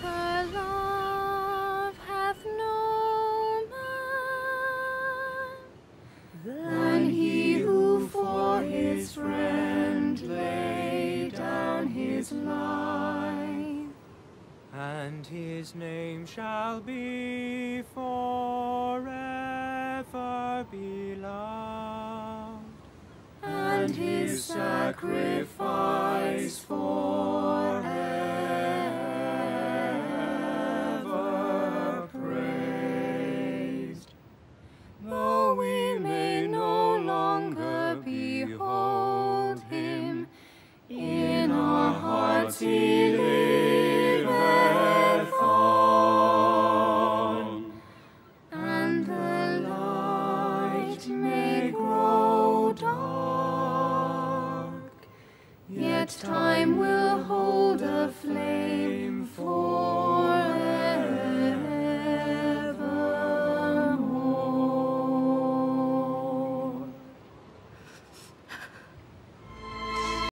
greater love hath no man than he who for his friend laid down his life. And his name shall be forever beloved. and his sacrifice See. And the light may grow dark, yet time will hold.